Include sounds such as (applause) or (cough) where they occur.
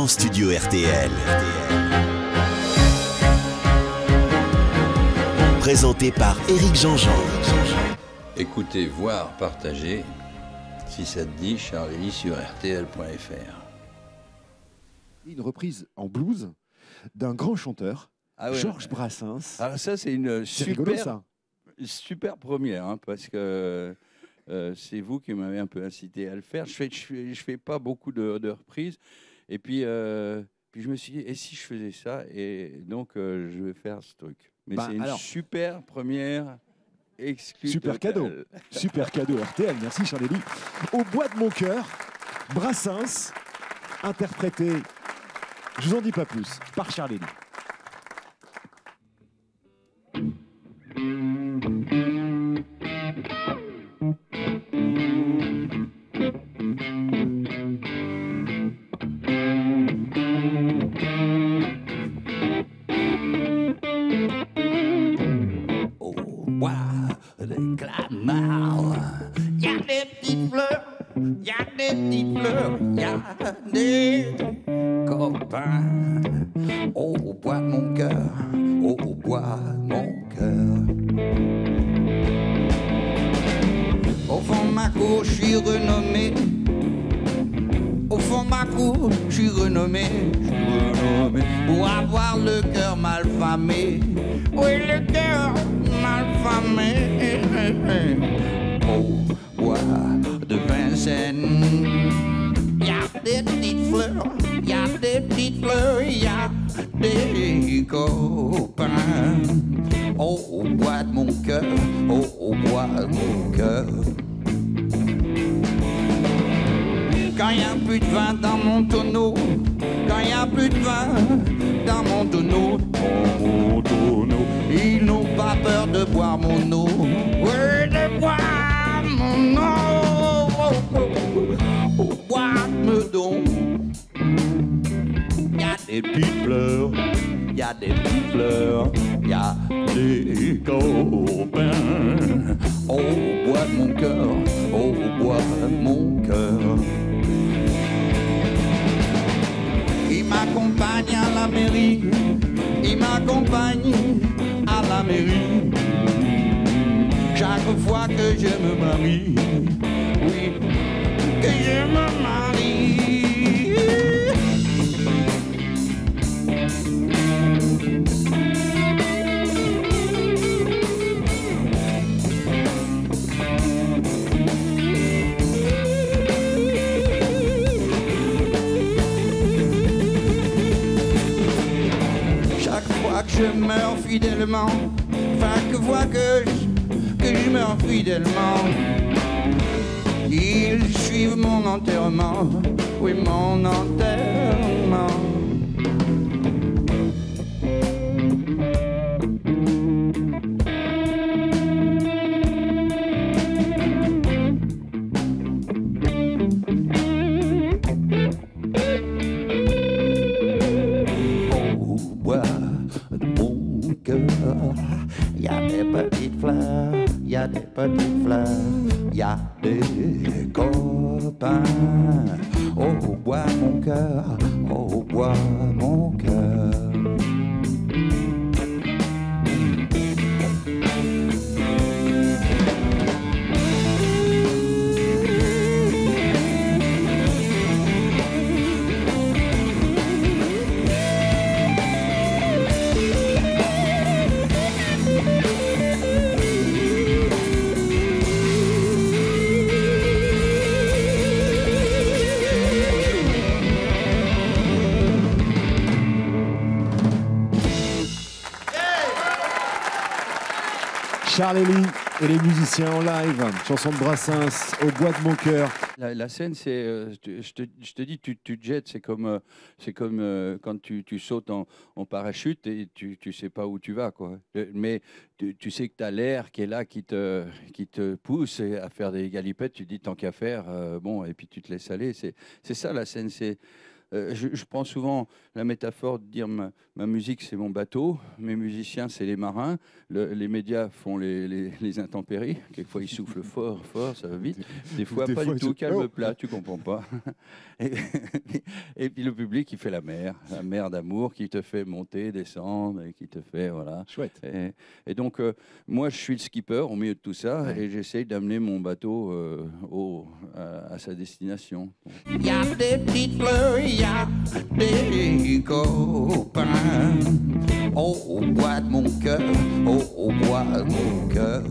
grand studio RTL. Présenté par Éric Jean-Jean. Écoutez, voir, partager. Si ça te dit, Charlie sur RTL.fr. Une reprise en blues d'un grand chanteur, Ah ouais. Georges Brassens. Alors ça, c'est une rigolo super, ça. super première, hein, parce que euh, c'est vous qui m'avez un peu incité à le faire. Je fais, je fais, je fais pas beaucoup de, de reprises. Et puis, euh, puis je me suis dit, et si je faisais ça Et donc, euh, je vais faire ce truc. Mais Bah, c'est une alors- super première. (laughs) Super cadeau. Super cadeau RTL, merci Charlie. Au bois de mon cœur, Brassens, interprété, je vous en dis pas plus, par Charlie. De Clamart, y a des petites fleurs, y a des petites fleurs, y a des copains. Au bois de mon cœur, au bois de mon cœur. Au fond de ma cour, je suis renommé. Ma cour, je suis renommé, renommé pour avoir le cœur mal famé. Oui, le cœur mal famé. Au bois de Vincennes, y a des petites fleurs, y a des petites fleurs, y a des copains. Au bois de mon cœur, au bois de mon cœur. Plus de vin dans mon tonneau, quand y a plus de vin dans mon tonneau, dans mon tonneau, ils n'ont pas peur de boire mon eau. Oui, de boire mon eau. Au bois de Meudon, y a des petites fleurs, y a des petites fleurs, y a des copains. Au bois de mon cœur, au bois de mon m'accompagne à la mairie, il m'accompagne à la mairie. Chaque fois que je me marie, je meurs fidèlement, chaque fois que je, que je meurs fidèlement, ils suivent mon enterrement, oui mon enterrement. Cœur, y a des petites fleurs, y a des petites fleurs, y a des copains. Au bois mon cœur, au bois Charlie et les musiciens en live, chanson de Brassens, au bois de mon cœur. La, scène, c'est, euh, je, te, dis, tu, tu te jettes, c'est comme, euh, c'est comme euh, quand tu, tu sautes en, parachute et tu ne sais pas où tu vas. Quoi. Mais tu, tu sais que tu as l'air qui est là, qui te, qui te pousse à faire des galipettes. Tu dis, tant qu'à faire, bon, et puis tu te laisses aller. C'est, c'est ça la scène. C'est, euh, je, je prends souvent la métaphore de dire ma, ma musique c'est mon bateau, mes musiciens c'est les marins, le- les médias font les, les- les intempéries. Quelquefois ils soufflent (laughs) fort, fort, ça va vite. Des fois Des pas fois, du tout, calme Oh. plat, tu comprends pas. (laughs) Et, et puis le public il fait la mer, la mer d'amour qui te fait monter, descendre et qui te fait voilà. Chouette. Et, et donc, euh, moi, je suis le skipper au milieu de tout ça Ouais. et j'essaye d'amener mon bateau euh, au, à, à sa destination. Il y a des petites fleurs, des copains. Au bois de mon cœur, au bois de mon cœur.